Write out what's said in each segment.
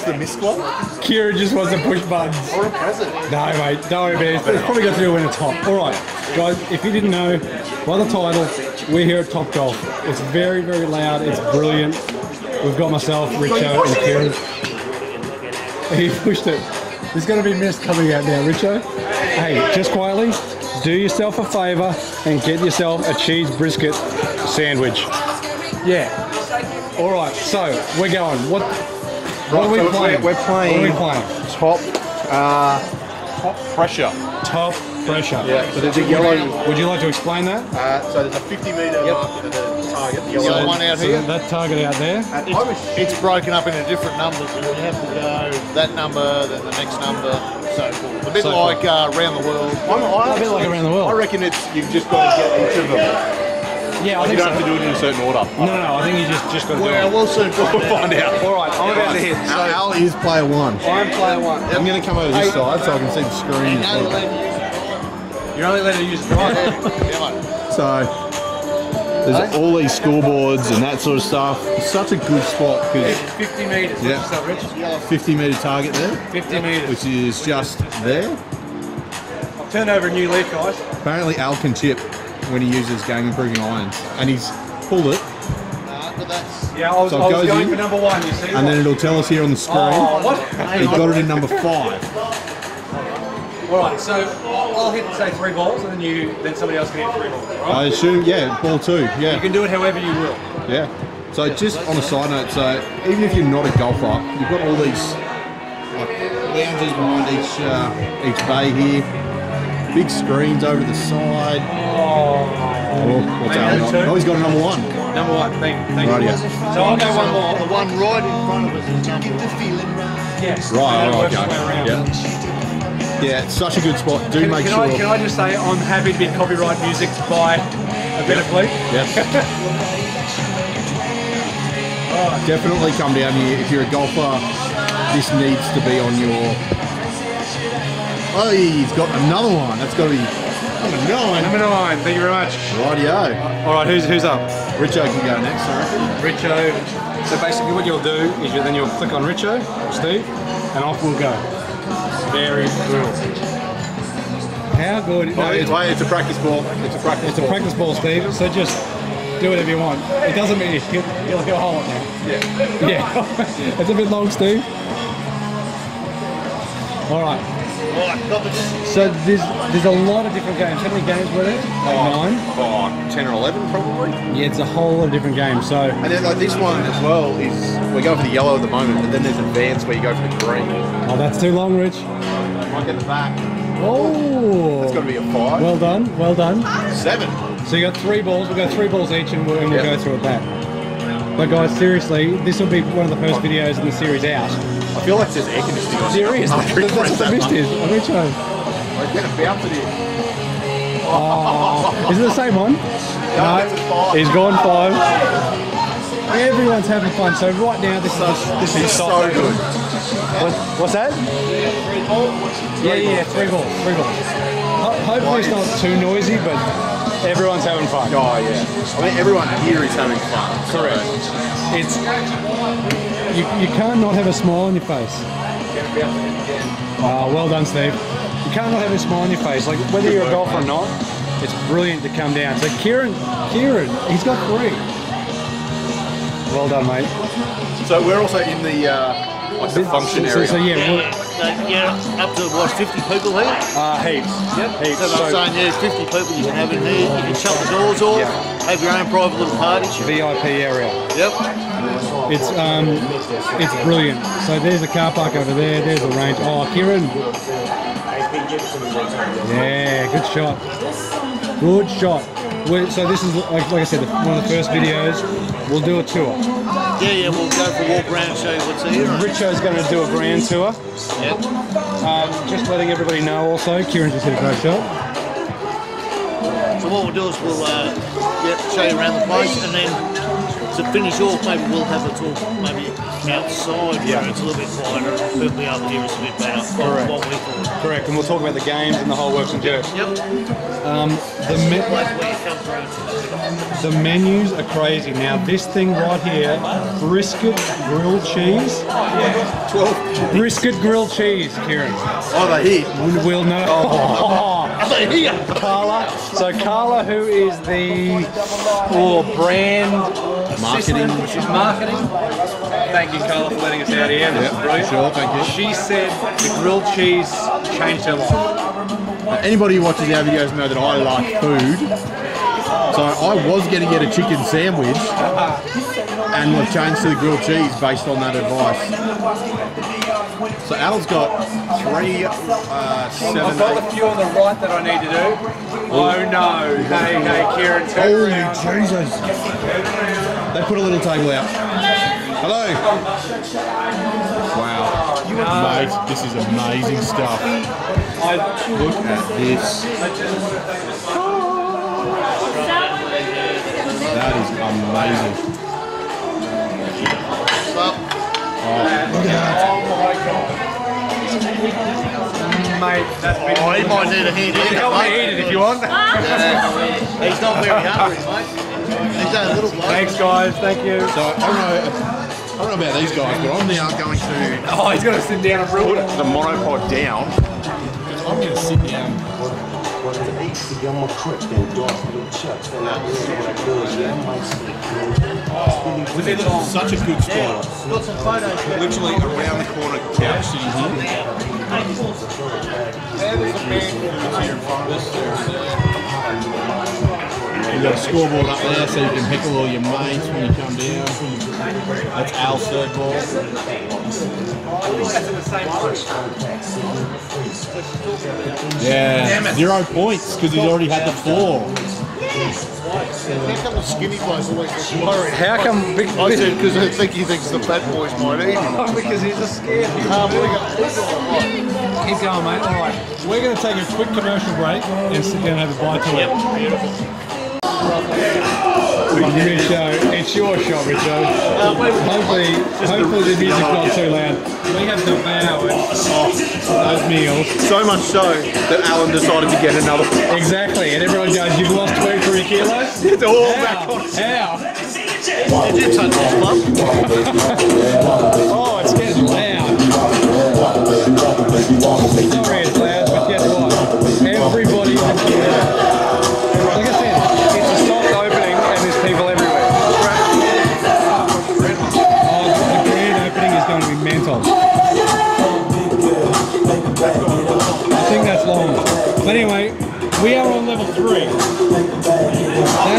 It's the missed one. Kieran just wants to push buttons. Or a present. No, mate, don't worry about it. It's probably got to do when it's hot. All right, guys, if you didn't know, by the title, we're here at Top Golf. It's very, very loud. It's brilliant. We've got myself, Richo, and Kieran. He pushed it. There's going to be mist coming out now, Richo. Hey, just quietly, do yourself a favour and get yourself a cheese brisket sandwich. Yeah. All right, so we're going. What? What are we so playing? We're, we're playing. What are we playing? Top. Uh, top pressure. Top pressure. Yeah. So there's a yellow. Would you like to explain that? Uh, so there's a 50 metre mark at the target. The yellow Yellow one out So here. That target out there. And I It's broken up into different numbers, so you have to go that number, then the next number, so forth. A bit So like uh, around the world. I'm, I, A bit like around the world. I reckon it's you've just got to get each of them. Yeah, I You don't so. have to do it in a certain order. No, no, no. I think you just just got to do it. we'll soon find We'll out. find out. All right, I'm about to hit. Al, Al is player one. I'm player one. I'm going to come over this side so I can see the screen. as No, well. You're only allowed to use the drive. you- come on. So there's all these scoreboards and that sort of stuff. It's such a good spot because 50 metres. Yeah. What's Rich? 50 metre target there, 50 metres. which is just there. I've turned over a new leaf, guys. Apparently Al can chip when he uses game improving irons, and he's pulled it, Uh, but that's Yeah, I was, So it I was goes going in, for number one, you see? and then it'll tell us here on the screen. Oh, what? He got it in number five. All right, so I'll hit, say, three balls, and then you, then somebody else can hit three balls, all right? I assume, yeah, ball two, yeah. You can do it however you will. yeah. So just on a side note, so even if you're not a golfer, you've got all these like lounges behind each uh, each bay here, big screens over the side. Oh, Oh, what's Al got? Oh, he's got a number one. number one. Thank, thank Rightio. you. So I'll go one more. the one right in front of us is number one. Yes. Right, And all right, works okay. its way around. Yeah. Yeah, it's such a good spot. Do Can, make can sure. I, can I just say I'm happy to be copyright music by a bit of fleet? Yeah. Definitely come down here if you're a golfer. This needs to be on your. Oh, he's got another one. That's got to be number nine. Number nine. Thank you very much. Rightio. All right, who's who's up? Richo can go next, I reckon. Richo. So basically, what you'll do is you then you'll click on Richo Steve, and off we'll go. Very cool. How good? No, Wait, it's, wait, it's a practice ball. It's a practice it's a ball. practice ball, Steve. So just do whatever you want. It doesn't mean you hit, you'll hit a hole now. Yeah. Yeah, it's a bit long, Steve. All right. Right, copy this. So there's there's a lot of different games. How many games were there? Like nine. Oh, 10 or 11 probably. Yeah, it's a whole lot of different games. So And then like this one as well is we're going for the yellow at the moment, but then there's advanced where you go for the green. oh, that's too long, Rich. Might get the back. Oh, It's got to be a five. well done, well done. seven. So you got three balls. We'll go three balls each, and we'll, and we'll Yep. go through it back. But guys, seriously, this will be one of the first videos in the series out. I feel like there's air conditioning on. There is. That's, that's what the mist is. I'm Rich oh, home. I'm going to bounce it in. Oh, is it the same one? a five. He's gone five. Everyone's having fun. So right now, this is the, this is so soft- good. What, what's that? Yeah, yeah, three balls, three balls. Ho- hopefully it's not too noisy, but everyone's having fun. Oh yeah. I mean everyone here is having fun. Correct. It's you, you can't not have a smile on your face. Oh, well done, Steve. You can't not have a smile on your face. Like whether you're a golfer or not, it's brilliant to come down. So Kieran, Kieran, he's got three. Well done, mate. So we're also in the uh, like the function so, area. So, yeah, Yeah, we're- so, yeah, up to what, 50 people here? uh, heaps. Yep. Heaps. So So, I'm saying, yeah, 50 people you can have in here. You can shut the doors off, have your own private little party. VIP area. Yep. It's um, it's brilliant. So there's a car park over there. There's a range. Oh, Kieran. Yeah, good shot. Good shot. We so this is like, like I said, one of the first videos. We'll do a tour. Yeah, yeah, we'll go for a walk around and show you what's here. Richo's going to do a grand tour. Yep. Um, just letting everybody know also, Kieran just hit a great shot. So what we'll do is we'll uh, yeah, show you around the place, and then to finish off, maybe we'll have a talk maybe outside where it's a little bit quieter. Be able to hear us a bit better. Correct. What we thought. Correct, and we'll talk about the games and the whole works and jerks. Yep. Um, the me- Like where you come through. The menus are crazy. Now this thing right here, brisket grilled cheese. 12. Brisket grilled cheese, Kieran. Oh, they here. We'll know. Are they here? Carla. So Carla, who is the oh, brand Marketing. She's marketing. Thank you, Carla, for letting us out here. This is Yeah, brilliant. sure, thank you. She said the grilled cheese changed her life. Anybody who watches our videos know that I like food. So I was going to get a chicken sandwich and we've changed to the grilled cheese based on that advice. So Al's got three, uh, seven, I've got eight. a few on the right that I need to do. Oh no! Hey, hey, Kieran, turn Holy around. Jesus! They put a little table out. Hello. Wow. Mate, this is amazing stuff. Look at this. That is amazing. Look at that. mate, that's been. oh, he might need a hand in Help me eat it if you want. He's not very hungry, mate. He's that little bloke. Thanks, guys. Thank you. So I don't know. I don't know about these guys, but I'm now going to Oh, he's gonna sit down and rule put it. the monopod down. I'm going to sit down. It's such a good spot. Got some photos. here. Literally around the corner couch sitting here. Here in front of us, there's, uh, You've got a scoreboard up there so you can heckle all your mates when you come down. That's Al's third ball. Yeah, zero points because he's already had the four. How come the skinny bloke always worried? How come big? I said because I think he thinks the fat boys might eat him. because he's a scared. Can't. Keep going, mate. All right. We're going to take a quick commercial break and sit down and have a bite to it. Richo, it's your shot, Richo. Hopefully, hopefully the music's not too loud. We have devoured those meals. So much so that Alan decided to get another. Exactly, and everyone goes, "You've lost 23 kilos." It's all How? back on. How? You touch this club. Oh, it's getting loud. Sorry, level three. That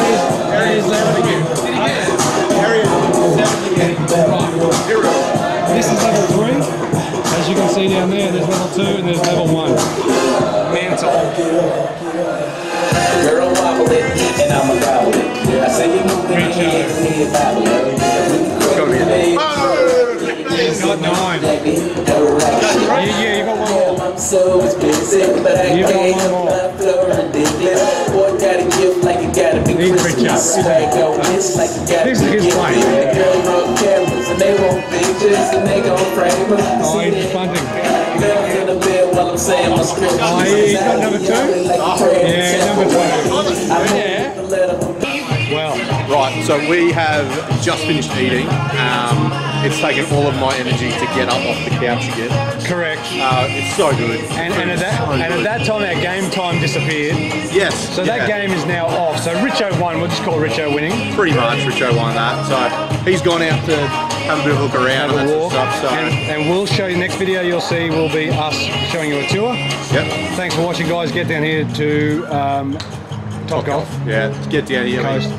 is, that is level Right. This is level three. As you can see down there, there's level two and there's level one. Mental. Girl wobble it, and I'ma gobble it. I say you moving Great job. head, head babble it. Got nine. Yeah, yeah, you got one more. I'm so expensive, but I You can't Swag this like it gotta This be is gifted. fine. The girl broke cameras and they want pictures and they gon' frame them. Oh, he's that girls in the bed while I'm saying my script. Oh, you got number two? Yeah, number two. Yeah. Right, so we have just finished eating. Um, it's taken all of my energy to get up off the couch again. correct. Uh, it's so good. And, and, at that, So and at that time, our game time disappeared. yes. So that game is now off. So Richo won. We'll just call Richo winning. pretty much Richo won that. So he's gone out to have a bit of a look around and that sort of stuff. So And, and we'll show you next video you'll see will be us showing you a tour. yep, Thanks for watching, guys. Get down here to um, Top Golf. yeah, get down here. Coast.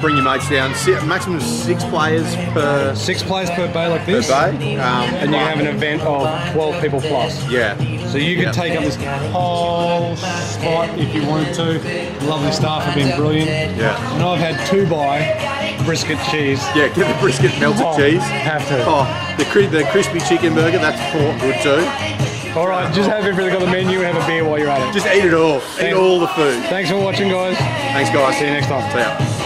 Bring your mates down. Maximum of six players per, Six players per bay like this. per bay. Um, And you have an event of 12 people plus. yeah. So you could take up this whole spot if you wanted to. Lovely staff have been brilliant. Yeah. And I've had two by brisket cheese. Yeah, get the brisket melted Oh, cheese. Have to. Oh, the, cri- the crispy chicken burger, that's good too. All right, just have everything on the menu have a beer while you're at it. Just eat it all. Eat all the food. Thanks for watching, guys. Thanks, guys. See you next time. See ya.